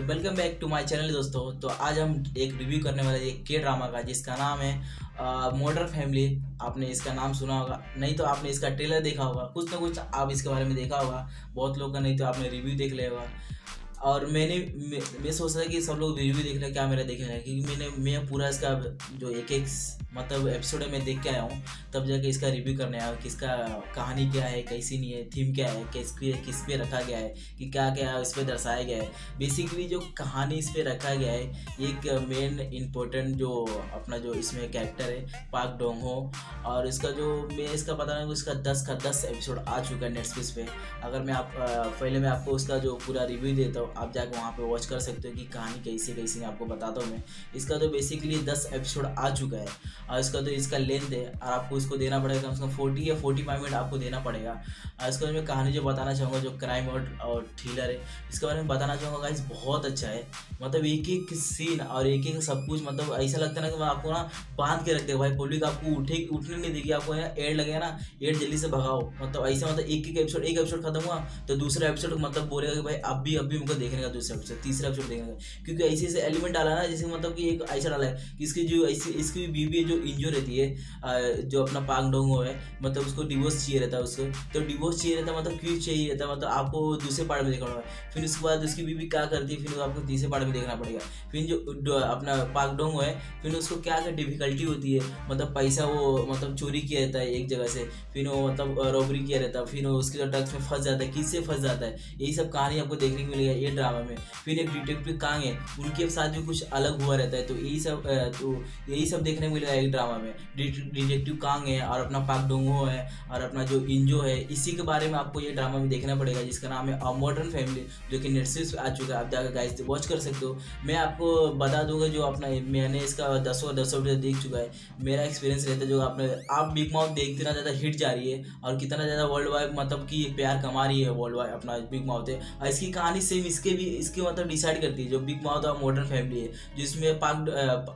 तो welcome back to my channel दोस्तों। तो आज हम एक रिव्यू करने वाले एक के ड्रामा का, जिसका नाम है मॉडर्न फैमिली आपने इसका नाम सुना होगा, नहीं तो आपने इसका ट्रेलर देखा होगा, कुछ ना कुछ आप इसके बारे में देखा होगा, बहुत लोग का नहीं तो आपने रिव्यू देख लिया होगा। और मैंने मैं, सोच रहा कि सब लोग रिव्यू देख रहे हैं क्या मेरा देखने है क्योंकि मैंने मैं पूरा इसका जो एक एक मतलब एपिसोड है मैं देख के आया हूँ तब जाके इसका रिव्यू करने आया किसका कहानी क्या है कैसी नहीं है थीम क्या है किस पे किस पे रखा गया है कि क्या क्या इस पर दर्शाया गया है। बेसिकली जो कहानी इस पर रखा गया है एक मेन इम्पोर्टेंट जो अपना जो इसमें कैरेक्टर है पाक डोंग हो और इसका जो मैं इसका पता नहीं इसका दस का दस एपिसोड आ चुका है नेटफ्लिक्स पे। अगर मैं आप पहले मैं आपको उसका जो पूरा रिव्यू देता हूँ आप जाकर वहाँ पे वॉच कर सकते हो कि कहानी कैसी कैसी आपको बताता हूँ मैं। इसका तो बेसिकली दस एपिसोड आ चुका है। और इसका तो इसका लेंथ है। और आपको इसको देना पड़ेगा कम से कम फोर्टी या फोर्टी फाइव मिनट आपको देना पड़ेगा। और इसको मैं कहानी जो बताना चाहूँगा जो क्राइम और, और थ्रिलर है इसके बारे में बताना चाहूँगा गाइस बहुत अच्छा है। मतलब एक एक सीन और एक एक सब कुछ मतलब ऐसा लगता है ना कि आपको ना बाँध के रखते भाई पब्लिक आपको उठे उठने नहीं देगी आपको एड लगेगा ना एड जल्दी से भगाओ। मतलब ऐसा मतलब एक एक एपिसोड एक एपिसोड खत्म हुआ तो दूसरा एपिसोड मतलब बोलेगा कि भाई अब भी अब भी मुझको देखने का, दूसरा एपिसोड तीसरा एपिसोड देखने का। क्योंकि ऐसे ऐसे एलिमेंट डाला ना, जैसे मतलब कि एक ऐसा डाला है कि इसकी जो ऐसी, इसकी बीवी जो इंजो रहती है जो अपना पांग डोंगो है मतलब उसको डिवोर्स चाहिए रहता है उसको। तो डिवोर्स चाहिए रहता मतलब क्यों चाहिए रहता मतलब आपको दूसरे पार्ट में देखना होगा। फिर उसके बाद उसकी बीवी क्या करती है? फिर आपको तीसरे पार्ट में देखना पड़ेगा। फिर जो अपना पाक डोंगो है, फिर उसको क्या क्या डिफिकल्टी होती है? मतलब पैसा वो मतलब चोरी किया रहता है एक जगह से। फिर वो मतलब रॉबरी किया रहता है। फिर उसके जो ड्रग्स में फंस जाता है, किससे फंस जाता है? यही सब कहानी आपको देखने को मिलेगा। ये ड्रामा में। फिर एक डिटेक्टिव कांग है उनके साथ भी कुछ अलग हुआ रहता है तो यही सब तो यही सब देखने को मिलेगा एक ड्रामा में। डिटेक्टिव कांग है और अपना पाक डोंगो है और अपना जो इंजो है, इसी के बारे में आपको ये ड्रामा में देखना पड़ेगा, जिसका नाम है अ मॉडर्न फैमिली जो कि नेटफ्लिक्स आ चुका है। आप जाकर गाइस वॉच कर सकते हो। मैं आपको बता दूँगा जो अपना मैंने इसका दसों दसों देख चुका है। मेरा एक्सपीरियंस रहता है जो आपने, आप बिग माउथ देखते ना ज़्यादा हिट जा रही है और कितना ज़्यादा वर्ल्ड वाइड मतलब कि प्यार कमा रही है वर्ल्ड वाइड अपना बिग माउथ है। और इसकी कहानी सेम इसके भी, इसकी मतलब डिसाइड करती है, जो बिग माउथ और मॉडर्न फैमिली है, जिसमें पाक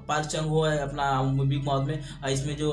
पार्क चंग हो है अपना बिग माउथ में, और इसमें जो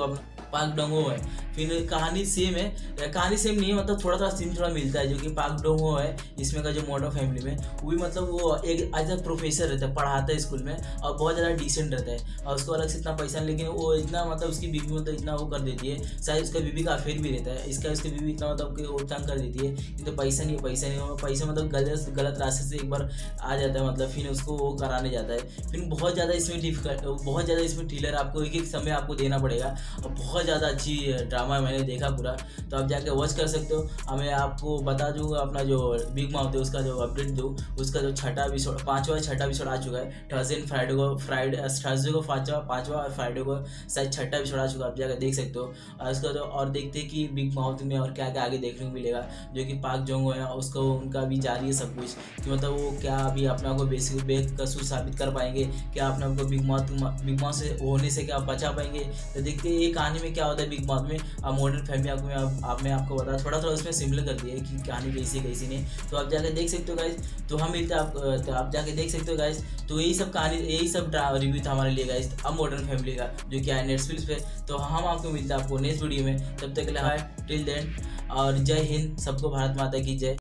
पाक डोंगो है। फिर कहानी सेम है कहानी सेम नहीं है मतलब थोड़ा थोड़ा सीन थोड़ा मिलता है, जो कि पाक डोंगो है, इसमें का जो मॉडर्न फैमिली में वो भी मतलब वो एक एज अ प्रोफेसर रहता है, पढ़ाता है स्कूल में, और बहुत ज़्यादा डिसेंट रहता है। और उसको अलग से इतना पैसा लेकिन वो इतना मतलब उसकी बीवी मतलब इतना वो कर देती है, शायद उसका बीवी का अफेयर भी रहता है, इसका उसकी बीवी इतना मतलब कि वो तंग कर देती है, कि तो पैसा नहीं पैसा नहीं पैसा मतलब गलत गलत रास्ते से एक बार आ जाता है मतलब फिर उसको वो कराने जाता है। फिर बहुत ज़्यादा इसमें डिफ़िकल्ट बहुत ज़्यादा इसमें टीलर आपको एक एक समय आपको देना पड़ेगा। और बहुत ज़्यादा अच्छी ड्रामा मैंने देखा पूरा। तो आप जाके वॉच कर सकते हो। और मैं आपको बता दूँगा अपना जो बिग माउथ है, उसका जो अपडेट दूँ, उसका जो छठा एपिसोड पाँचवा छठा एपिसोड आ चुका है। थर्सडे फ्राइडे को फ्राइडे थर्सडे को पाँचवा पाँचवा फ्राइडे को शायद छठा एपिसोड आ चुका है। आप जाकर देख सकते हो। और उसका जो और देखते हैं कि बिग माउथ में और क्या क्या आगे देखने को मिलेगा। जो कि पाक जोंग है, उसको उनका भी जारी है सब कुछ। कि मतलब वो क्या अभी अपना को बेसिक बेकसूर साबित कर पाएँगे? क्या अपने आपको बिग माउथ बिग माउथ से होने से क्या बचा पाएँगे? तो देखते हैं, ये कहानी में क्या होता है बिग माउथ में? अब मॉडर्न फैमिली आपको आप, मैं आपको बता थोड़ा थोड़ा उसमें सिमिलर कर दिया कि कहानी कैसी कैसी नहीं। तो आप जाके देख सकते हो गाइज़ तो हम मिलते हैं आप तो आप जाके देख सकते हो गाइज़ तो यही सब कहानी, यही सब रिव्यू था हमारे लिए गाइज़ अब मॉडर्न फैमिली का, जो क्या है नेटफ्लिक्स पे। तो हम आपको मिलते हैं आपको नेक्स्ट वीडियो में। तब तक के लिए टिल देन और जय हिंद, सबको भारत माता की जय।